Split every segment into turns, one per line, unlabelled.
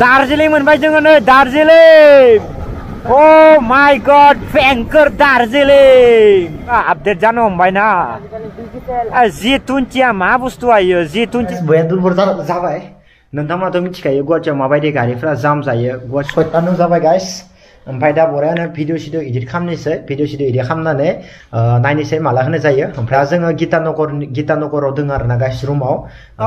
दार्जिलिं मोनबाय जोङो नै Darjeeling oh oh my god बेंकर दार्जिलिं आपडेट जानो हमबाय ना जी टुवेन्टिया मा बुस्तु आयो जि टुवेन्टि
बया दुरबल जाबाय नोंथांमोनाथ' मिथिखायो गुवाहाटियाव माबायदि गारिफ्रा जाम जायो गुवाहाटि गाइस ओमफ्राय दा बरायानो भिडिअ सिडिअ इदिट खालामनोसै भिडिअ सिडिअ इदिट खालामनानै नायनोसै माला होनो जायो ओमफ्राय जोङो गीता नगर गीता नगराव दङ आरो ना गासै रुमाव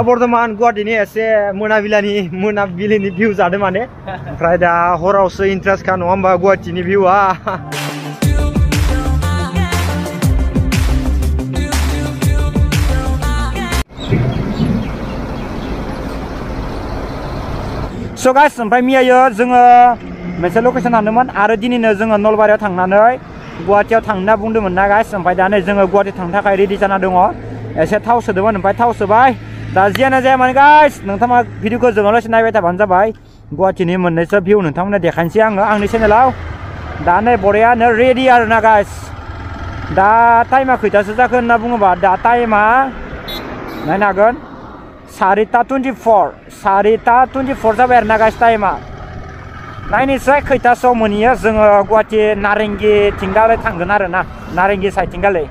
बर्धमान
गुवाहाटीनि एसे मोनाबिलानि मोनाबिलिनि भिउ जादों माने ओमफ्राय दा हरावसो इन्ट्रेस्टखा नङा होमबा गुवाहाटीनि भिउआ
guys, sampai ओमफ्राय मियायो जोङो मोनसे लकेसन थांदोंमोन आरो दिनैनो जोङो नलबारियाव थांनानै गुवाहाटियाव थांनो होनना बुंदोंमोन ना गाइस ओमफ्राय दा नै जोङो गुवाहाटि थांनो थाखाय रेडि जाना दङ एसे थाव सोदोंमोन ओमफ्राय थाव सोबाय दा जियानो जाया माने गाइस नोंथाङा भिडिअखौ जोबनालासे नायबाय थाबानो जाबाय गुवाहाटिनि मोननैसो भिउ नोंथांमोननो देखायनोसै आङो आंनि चेनेलाव दा नै बरियानो रेडि आरोना गाइस दा टाइमा खैथासो जाखो होनना बुङोबा दा टाइमा नायनो हागोन सारिता टुवेन्टि फर सारिता टुवेन्टि फर जाबाय आरोना गाइस टाइमा 라인에서 커이타서 뭐니야 정어 과티 나랭기 팅갈레 탕근 아르나 나랭기 사이 팅갈레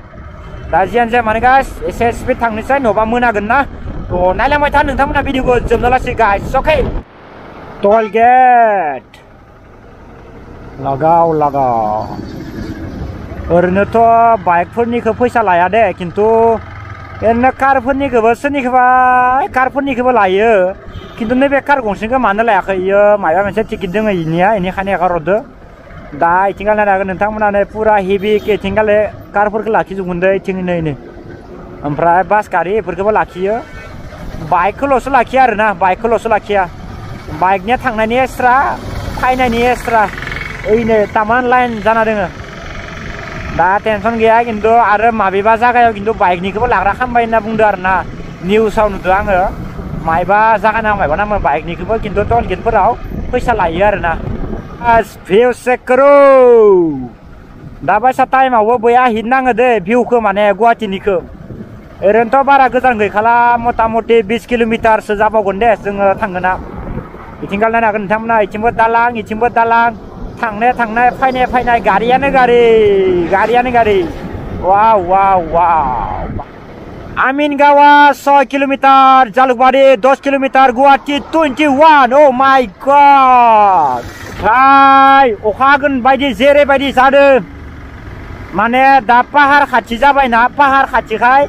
다지안제 마니가 SSP 탕니사이 노바 문하근나 또 날라마이 타는 탐나 비디고 좀 놀라시 가이스 오케이 टोलगेट लगाओ लगाओ ओरैनोथ' बाइकफोरनिखौ फैसा लाया दे खिन्थु ओरैनो कारफोरनिखौबो सोरनिखौबा कारफोरनिखौबो लायो kindo ne bekar gongsin ga mana lai kai yo ma yo iya, ya mensa tiki dengo ini ya ini kani akar rodo da itingal nara gana tang mana ne pura hebi ke tinggal le kar pur ke laki zu gunda itingi ya. ya ne ini ampra bas kari pur ke bala kiyo bai kolo sula kia rina bai kolo sula kia bai nia tang na nia stra na nia stra ini taman lain zana dengo da tenson ge ya kindo are ma bi basa kayo kindo bai ni ke bala rakan bai na bung dar na niu sa nu tuang ba maiba zakana maiba nama baik ni kuba kintu ton kin purau pisa layar na as view sekro daba sa time awo năng ở đây view cơ mà này ko mane guati ni ko eren to bara gozan gai khala mota moti 20 kilometer so jabo gonde jeng thangna itingal na nagan thamna ichimbo lang, thằng này thằng này, phaine này gariya này, gari gari, gariya ne gari wow wow wow Amingawa 6 kilometer, Jalukbari 10 kilometer, Guwahati 21. Oh my god! Hi, अखागोन बायदि जेरैबायदि जादों माने दा पाहार खाथि जाबायना पाहार खाथिखाय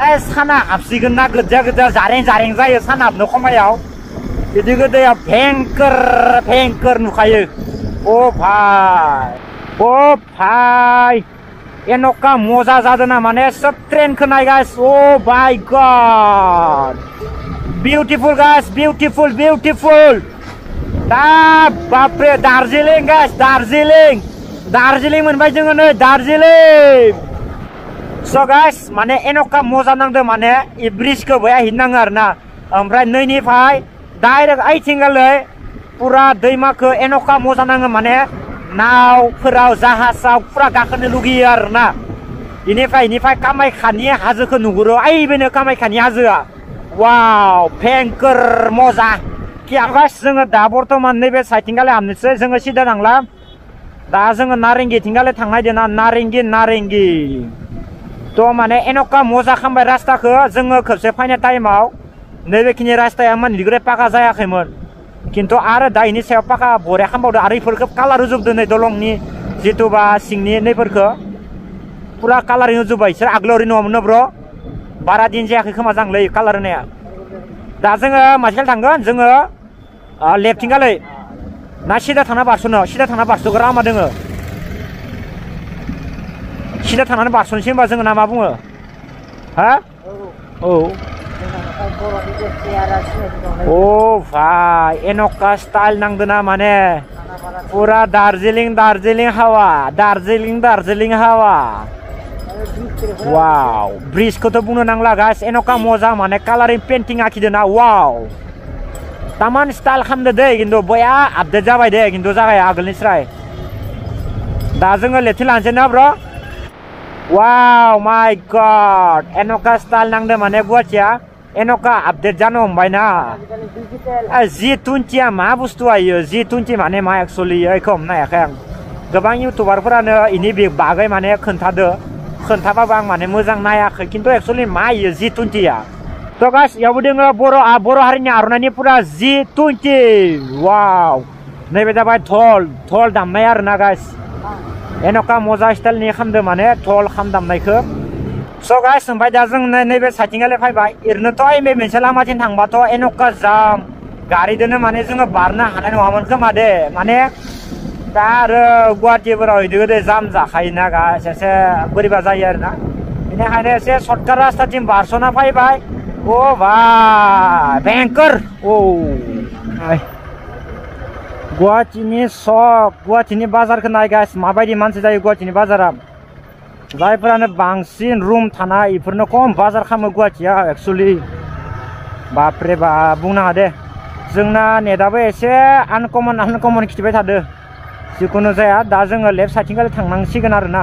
ए साना हाबसिगोन ना गोजा गोजा जारें जारें जायो सान हाबनो खमायाव बिदि गोदैया भेंकर भेंकर नुखायो अ भाइ अ भाइ एनका मजा जादों माने सब ट्रेनखौ नाय guys oh my god beautiful guys beautiful beautiful दा बाप रे दार्जिलिं गाइस दार्जिलिं दार्जिलिं मोनबाय जोङो नै दार्जिलिं स' गाइस माने एनका मजा नांदों माने इ ब्रिजखौ बया हिननाङो आरो ना ओमफ्राय नैनिफ्राय डाइरेक्ट आइथिंगालै पुरा दैमाखौ एनका मजा नाङो माने nau frau zahasa pura gakhane lugi ar na ini fai ini fai kamai khani hazu ko nuguro ai bene kamai khani hazu wow penker moza ki agash jeng da bortoman nebe saiting gale amne se jeng sida nangla da jeng narengi tingale thangai dena naringi naringi. to mane enoka moza khamba rasta ko jeng khobse phaina time au nebe kini rasta yaman ligre paka jaya khaimon खिन्थु आरो दायनि सायाव पाका बरिया खालामबावदो आरो इफोरखौ colour होजोबदो नै दलंनि जितु बा सिंनि नैफोरखौ पुरा कालारिं होजोब्बाय बिसोर आगोलाव ओरै नङामोन ब्र' बारा दिन जायाखै खोमा जांलै कालार होनाया दा जोङो मासेल थांगोन जोङो लेबथिंगालै ना सिदा थाना बारस'नो सिदा थाना बारस'ग्रा लामा दोङो सिदा थानानै बारस'नोसै होनबा जोङो ना मा बुङो हा औ Oh, Enoka style nang duna mane. Pura Darjeeling, Darjeeling hawa. Darjeeling, Darjeeling hawa. Wow. Breeze koto bunuh nang lagas. Enoka moza mane. Coloring painting aki duna. Wow. Taman style ham de dey. Gindo boya. Abde jabay dey. Gindo ya Agal nisray. Dazunga lethi lanchen bro. Wow, my God. Enoka style nang de mane buat ya. এনেকুৱা update জানো হম্বাই না যি টুন্টিয়া মা বস্তু আহিও যি টুন্টি মানে মা একচুৱেলি এইখন নাই এখন গোবাং ইউটিউবাৰফোৰানো এনে বাগে মানে খোন্থাদো খোন্থাবাবো আং মানে মোজাং নাই কিন্তু একচুৱেলি মা ইয়ো যি টুন্টিয়া প্ৰকাশ ইয়াবো দিওঁ বড়ো বড়ো হাৰিনি আৰনাইনি পুৰা যি টুন্টি ৱাও নেবে যাবাই ঢল ঢল দামনাই আৰু না গাছ এনেকুৱা মজা ষ্টাইলনি খামদো মানে ঢল খাম দামনাইখৌ सो गायबाइनोलाम गारी दिन मानी जो बारने हाने नहा मादे माने दा गुवाहाटीफोर दे जाम जाखायोना गा एसे बोरैबा जायो आरो ना बेनिखायनो एसे सर्टकाट रास्ताथिं बारस'ना फायबाय ओ बा भेंकर ओ गुवाहाटीनि सक गुवाहाटीनि बाजारखौ नायगासिनो माबायदि मानसि जायो गुवाहाटीनि बाजारा जायफोरानो बांसिन रूम थाना इफोरनो कम बजार खालामो गुवाहाटियाव एक्सुलि बापरे बा बुंनाङा दे जोंना नेटआबो एसे आनकमन आनकमन खिथिबाय थादो जिखुनु जाया दा जोङो लेफ्ट साइडथिंगालि थांनांसिगोन आरो ना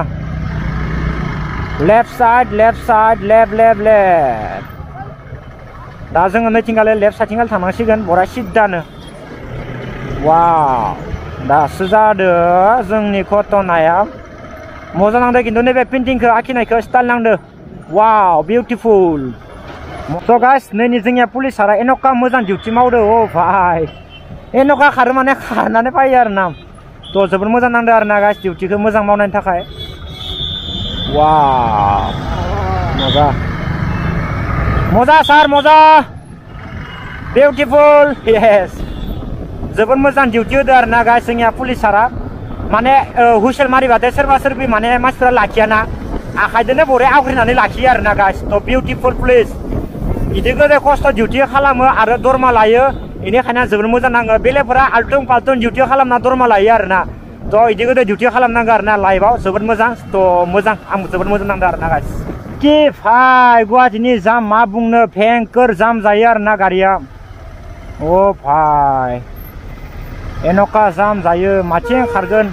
left side left side left left left दा जोङो नैथिंगालि लेफ्ट साइडथिंगालि थांनांसिगोन बरा सिद्धानो वाव दासो जादो जोंनि घटनाया मजा नांदो कि नैबे पेन्टिंखौ आखिनायखौ स्टाइल नांदो वाव ब्यूटीफुल सो गाइस नैनि जोंनिया पुलिसारा एन'खा मोजां डिउटि मावदो अ भाइ एन'खा खारो माने खारनानै फायो आरो नाम तो जोबोर मोजां नांदो आरो ना गाइस डिउटिखौ मोजां मावनायनि थाखाय वाव मजा मजा सार मजा ब्यूटीफुल यस जोबोर मोजां डिउटि होदो आरो ना गाइस जोंनिया पुलिसारा माने हुसेल मारिबाथाय सोरबा सोरबि माने मानसिफ्रा लाखियाना आखाइजोंनो बरे आवग्रिनानै लाखियो आरो ना गासिबो बिउटिफुल प्लेस बिदिखौनो खस्थ' डिउटि खालामो आरो दरमा लायो बेनिखायनो जोबोद मोजां नाङो बेलेगफोरा आल्टुं फाल्टुं डिउटि खालामना दरमा लायो आरो ना थ' बिदिखौनो डिउटि खालामनांगौ आरो ना लाइफआव जोबोद मोजां थ' मोजां आं जोबोद मोजां नांदों आरो ना गासिबो कि भाइ गुवाहाटीनि जाम मा बुंनो भेंकर जाम जायो आरो ना गारिया ओ भाइ enoka zam zayu macing kargen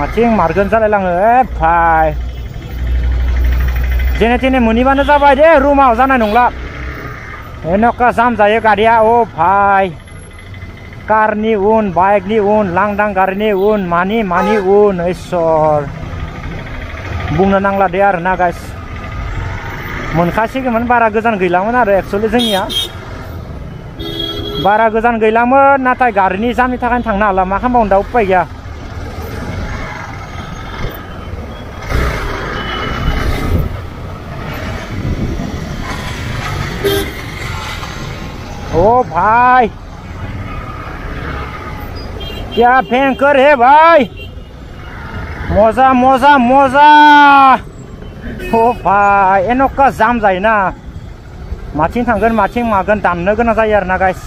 macing margen zale lang epai jene jene muni bana zaba je ruma zana nungla enoka zam zayu ya, oh pai karni un baik ni un langdang karni un mani mani un esor bung nangla dear na guys mun khasi ke mun bara gezan gila mana ada ya बारा गोजान गैलामोन नाथाय गारिनि जामनि थाखायनो थांनो हाला मा खालामबावनो दा उपाय गैया ओ भाई क्या भयंकर है भाई मजा मजा मजा ओ भाई एनका जाम जायोना माथिं थांगोन माथिं मागोन दामनो गोनां जायो आरोना गाइस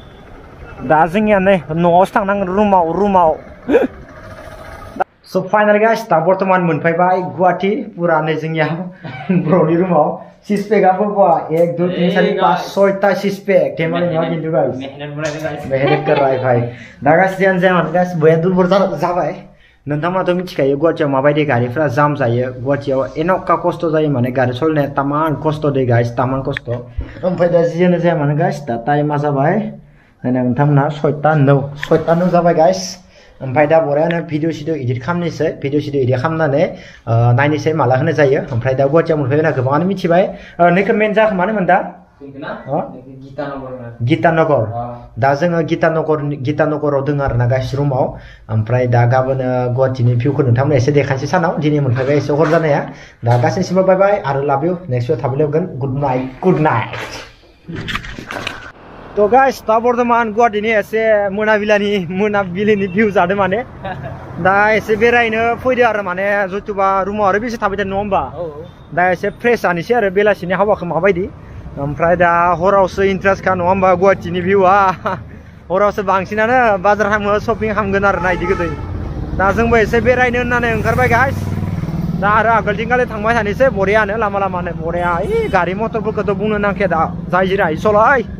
दा जोंनिया नै न'आवसो थांनांगोन बर्तमान
मोनफैबाय गुवाहाटी
पुरा
नै जोंनिया रुमाव सिक्स एक
दुई तीन चार
पाँच
छा
सिक्स पेक धेमालि
नङा तो
मिथिखा
गुवाहाटी
करबाय भाइ दा
गाइस जियानो जाया
मानो गाइस बया
दुरबल जाबाय
नोंथांमोनाथ' मिथिखायो गुवाहाटीयाव जाम माने गारि सोलने तामान खस्थ' दे गाइस तामान कस्ट ओमफ्राय दा जियानो गाइस दा नोंथांमोना सयता नौ सयता नौ जाबाय गाइस ओमफ्राय दा बरायानो भिडिअ सिडिअ इडिट खालामनिसै भिडिअ सिडिअ इडिट खालामनानै नायनिसै माला होनो जायो ओमफ्राय दा गुवाहाटीआव मोनफैगोन ना गोबाङानो
मिथिबाय
नैखो मेन जाखोमानोमोन दा गीतानगर
दा जोङो गीतानगर गीतानगराव दों आरो ना गासै रुमाव ओमफ्राय दा गाबोन गुवाहाटीनि भिउखौ नोंथांमोना एसे देखानोसै सानाव दिनै मोनफैबाय एसे हर जानाया दा गासैसिमबो बाय बाय आरो love you next year थाबायलायगोन good night good
night to guys ta bordoman guadi ni ese muna bilani muna bilini view jade mane
da ese beraino poide ar mane jotuba room ar bise
thabide no mba
da ese
fresh ani se ar belasini hawa khama baidi
amfrai da horaw se interest kan no mba guadi view a
horaw
se bangsina na bazar ham shopping ham gnar
nai dige
dei
da jeng ba ese beraino nane ongkar
guys
da ar agal dingale
thangmai thani se boriya ne lama lama ne
boriya i gari motor bu kado
bunu nang ke da jai jira i solai